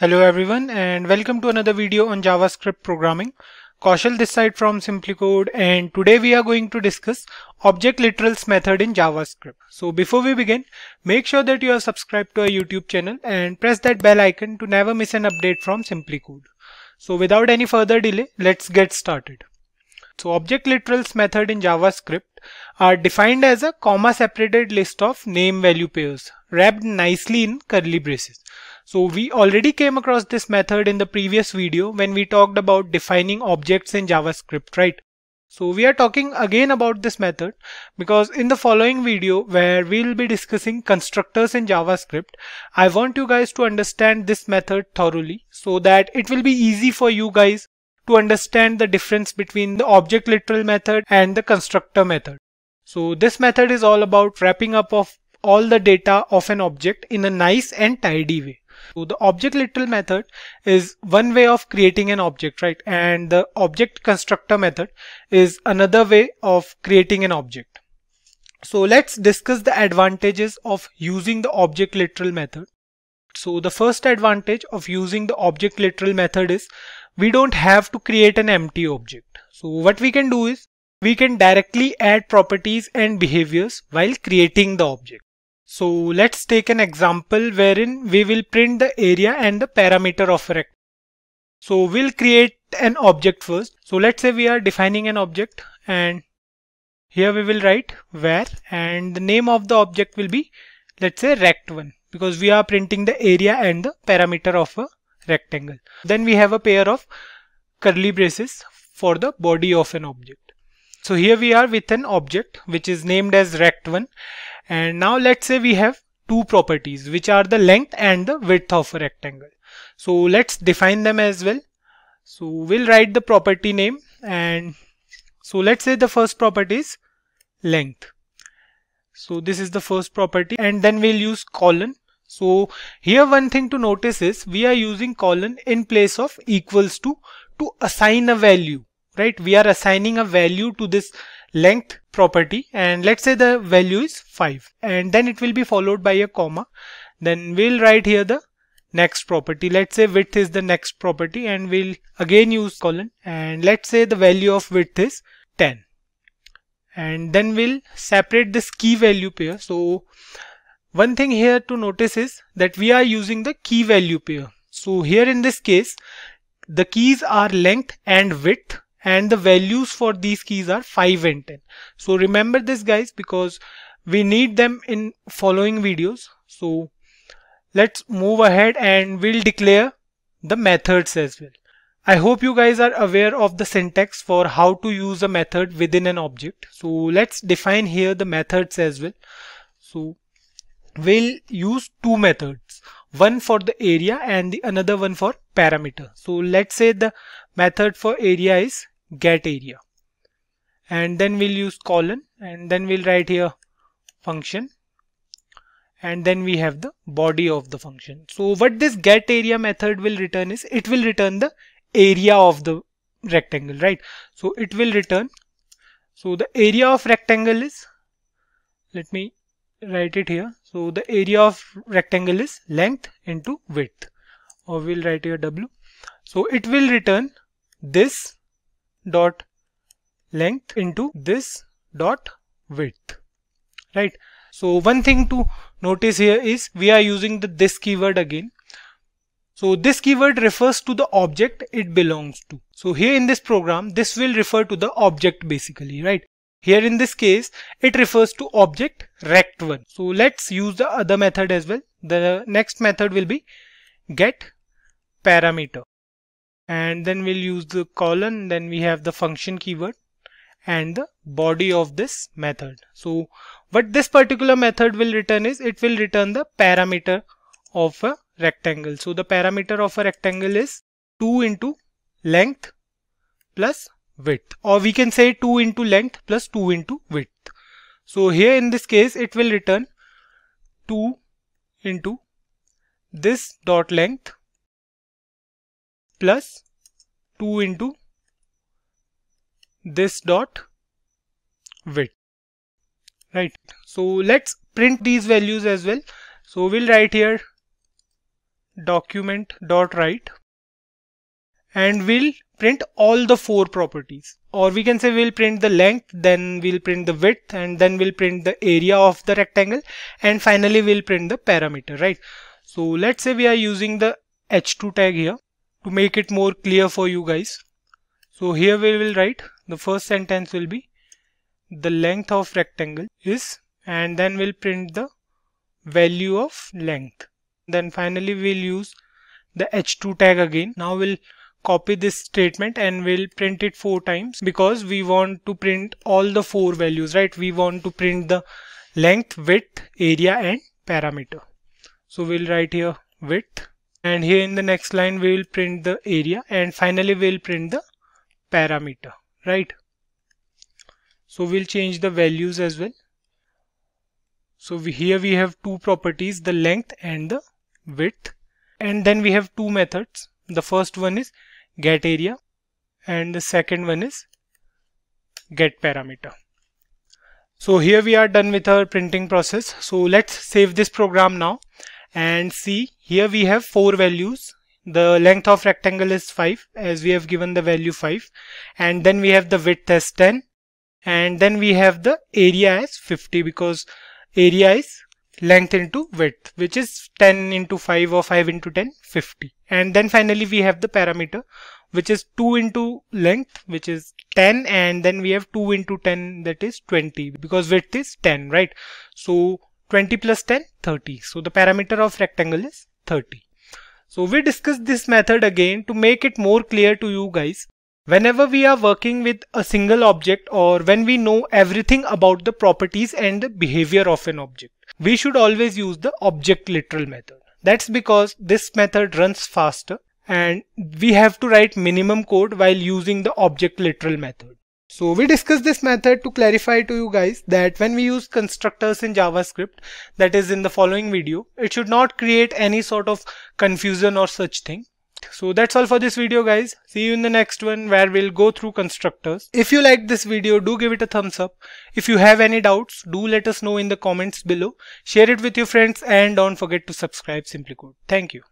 Hello everyone and welcome to another video on JavaScript programming. Kaushal this side from SimpliCode and today we are going to discuss object literals method in JavaScript. So before we begin, make sure that you are subscribed to our YouTube channel and press that bell icon to never miss an update from SimpliCode. So without any further delay, let's get started. So object literals method in JavaScript are defined as a comma separated list of name value pairs wrapped nicely in curly braces. So we already came across this method in the previous video when we talked about defining objects in JavaScript, right? So we are talking again about this method because in the following video where we'll be discussing constructors in JavaScript, I want you guys to understand this method thoroughly so that it will be easy for you guys to understand the difference between the object literal method and the constructor method. So this method is all about wrapping up of all the data of an object in a nice and tidy way. So the object literal method is one way of creating an object, right? And the object constructor method is another way of creating an object. So let's discuss the advantages of using the object literal method. So the first advantage of using the object literal method is we don't have to create an empty object. So what we can do is we can directly add properties and behaviors while creating the object. So let's take an example wherein we will print the area and the parameter of a rectangle. So we'll create an object first. So let's say we are defining an object and here we will write var and the name of the object will be let's say rect1 because we are printing the area and the parameter of a rectangle. Then we have a pair of curly braces for the body of an object. So here we are with an object which is named as rect1 and now let's say we have two properties which are the length and the width of a rectangle. So let's define them as well. So we'll write the property name and so let's say the first property is length. So this is the first property and then we'll use colon. So here one thing to notice is we are using colon in place of equals to to assign a value, right? We are assigning a value to this length property and let's say the value is 5 and then it will be followed by a comma. Then we'll write here the next property. Let's say width is the next property and we'll again use colon and let's say the value of width is 10 and then we'll separate this key value pair. So one thing here to notice is that we are using the key value pair. So here in this case the keys are length and width and the values for these keys are 5 and 10 so remember this guys because we need them in following videos. So let's move ahead and we'll declare the methods as well. I hope you guys are aware of the syntax for how to use a method within an object. So let's define here the methods as well. So we'll use two methods. One for the area and the another one for parameter. So let's say the method for area is get area. And then we'll use colon and then we'll write here function. And then we have the body of the function. So what this get area method will return is it will return the area of the rectangle right? So it will return. So the area of rectangle is let me write it here. So the area of rectangle is length into width. Or we'll write here w. So it will return this dot length into this dot width. Right? So one thing to notice here is we are using the this keyword again. So this keyword refers to the object it belongs to. So here in this program this will refer to the object basically right? Here in this case it refers to object rect1 so let's use the other method as well. The next method will be get parameter and then we'll use the colon. Then we have the function keyword and the body of this method. So what this particular method will return is it will return the parameter of a rectangle. So the parameter of a rectangle is 2 into length plus width. Or we can say 2 into length plus 2 into width. So here in this case it will return 2 into this dot length plus 2 into this dot width. Right. So let's print these values as well. So we'll write here document dot write and we'll print all the four properties. Or we can say we'll print the length then we'll print the width and then we'll print the area of the rectangle. And finally we'll print the parameter right? So let's say we are using the h2 tag here to make it more clear for you guys. So here we will write the first sentence will be the length of rectangle is and then we'll print the value of length. Then finally we'll use the h2 tag again. Now we'll copy this statement and we'll print it four times because we want to print all the four values right? We want to print the length width area and parameter. So we'll write here width and here in the next line we will print the area. And finally we'll print the parameter right? So we'll change the values as well. So we, here we have two properties the length and the width. And then we have two methods. The first one is get area. And the second one is get parameter. So here we are done with our printing process. So let's save this program now and see here we have four values. The length of rectangle is 5 as we have given the value 5 and then we have the width as 10 and then we have the area as 50 because area is length into width which is 10 into 5 or 5 into 10 50 and then finally we have the parameter which is 2 into length which is 10 and then we have 2 into 10 that is 20 because width is 10 right? So 20 plus 10 30 so the parameter of rectangle is 30 so we discussed this method again to make it more clear to you guys Whenever we are working with a single object or when we know everything about the properties and the behavior of an object, we should always use the object literal method. That's because this method runs faster and we have to write minimum code while using the object literal method. So we discussed this method to clarify to you guys that when we use constructors in JavaScript that is in the following video, it should not create any sort of confusion or such thing. So that's all for this video guys. See you in the next one where we'll go through constructors. If you liked this video, do give it a thumbs up. If you have any doubts, do let us know in the comments below. Share it with your friends and don't forget to subscribe SimpliCode. Thank you.